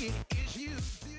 it is you.